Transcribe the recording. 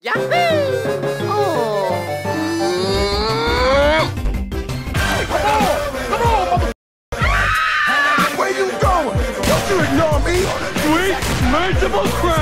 Yahoo! Oh. Where you going? Don't you ignore me! Sweet merciful crab!